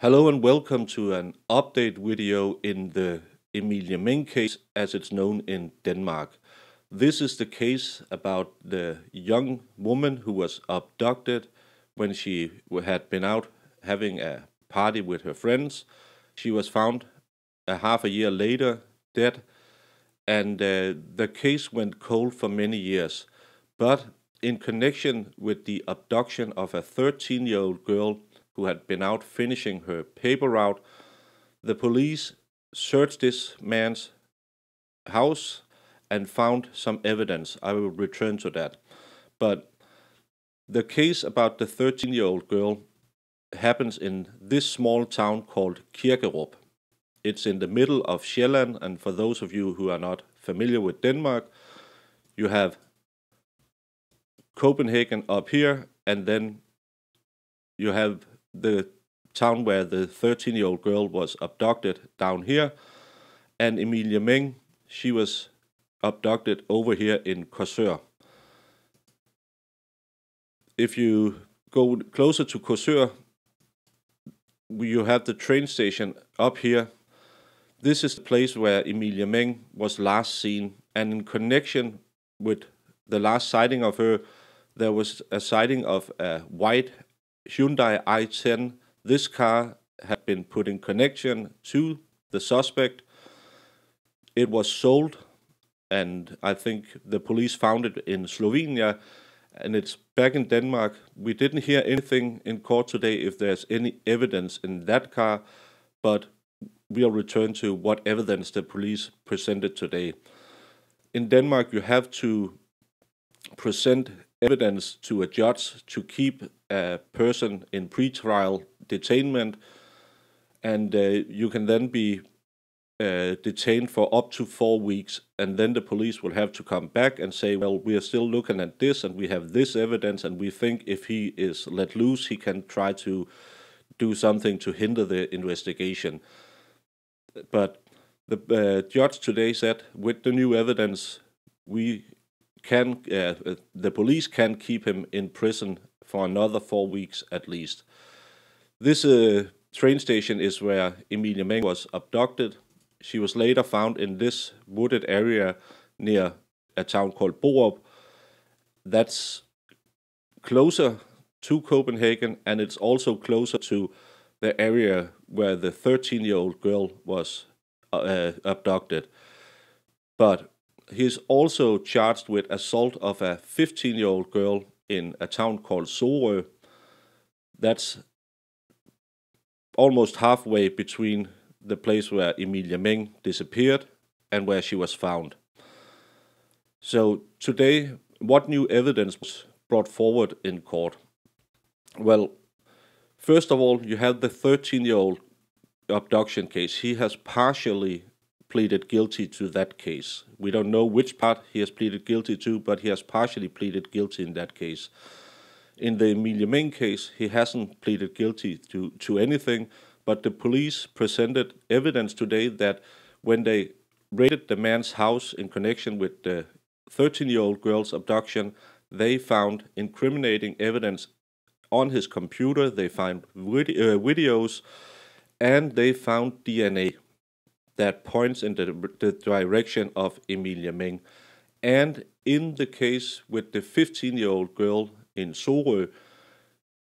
Hello and welcome to an update video in the Emilie Meng case as it's known in Denmark. This is the case about the young woman who was abducted when she had been out having a party with her friends. She was found a half a year later dead and uh, the case went cold for many years. But in connection with the abduction of a 13 year old girl who had been out finishing her paper route. The police searched this man's house and found some evidence. I will return to that. But the case about the 13 year old girl happens in this small town called Kirkerup. It's in the middle of Sjælland, and for those of you who are not familiar with Denmark, you have Copenhagen up here, and then you have the town where the 13 year old girl was abducted down here, and Emilie Meng, she was abducted over here in Korsør. If you go closer to Korsør, you have the train station up here. This is the place where Emilie Meng was last seen, and in connection with the last sighting of her, there was a sighting of a white Hyundai i10, this car had been put in connection to the suspect. It was sold, and I think the police found it in Slovenia, and it's back in Denmark. We didn't hear anything in court today if there's any evidence in that car, but we'll return to what evidence the police presented today. In Denmark, you have to present evidence to a judge to keep a person in pretrial detainment, and uh, you can then be uh, detained for up to four weeks, and then the police will have to come back and say, well, we are still looking at this, and we have this evidence, and we think if he is let loose, he can try to do something to hinder the investigation. But the uh, judge today said, with the new evidence, we can uh, the police can keep him in prison for another four weeks at least. This uh, train station is where Emilie Meng was abducted. She was later found in this wooded area near a town called Borup. That's closer to Copenhagen and it's also closer to the area where the 13 year old girl was uh, abducted. But he's also charged with assault of a 15 year old girl in a town called Sorø. That's almost halfway between the place where Emilie Meng disappeared and where she was found. So today, what new evidence was brought forward in court? Well, first of all, you have the 13 year old abduction case. He has partially pleaded guilty to that case. We don't know which part he has pleaded guilty to, but he has partially pleaded guilty in that case. In the Emilie Meng case, he hasn't pleaded guilty to, to anything, but the police presented evidence today that when they raided the man's house in connection with the 13 year old girl's abduction, they found incriminating evidence on his computer, they found vid- uh, videos, and they found DNA that points in the, the direction of Emilie Meng. And in the case with the 15 year old girl in Sorø,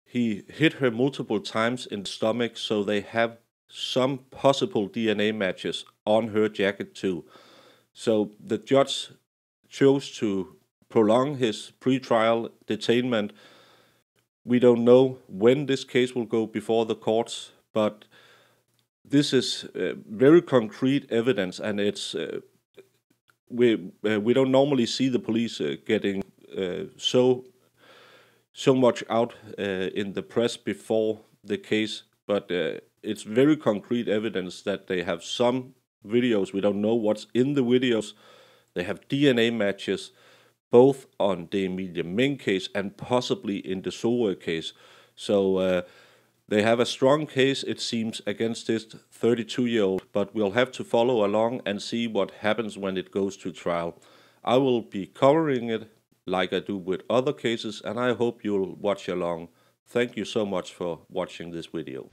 he hit her multiple times in the stomach, so they have some possible DNA matches on her jacket too. So the judge chose to prolong his pre-trial detainment. We don't know when this case will go before the courts, but this is uh, very concrete evidence, and it's uh, we uh, we don't normally see the police uh, getting uh, so so much out uh, in the press before the case, but it's very concrete evidence that they have some videos. We don't know what's in the videos. They have DNA matches, both on the Emilie Meng case and possibly in the Sorø case. So they have a strong case, it seems, against this 32 year old, but we'll have to follow along and see what happens when it goes to trial. I will be covering it like I do with other cases, and I hope you'll watch along. Thank you so much for watching this video.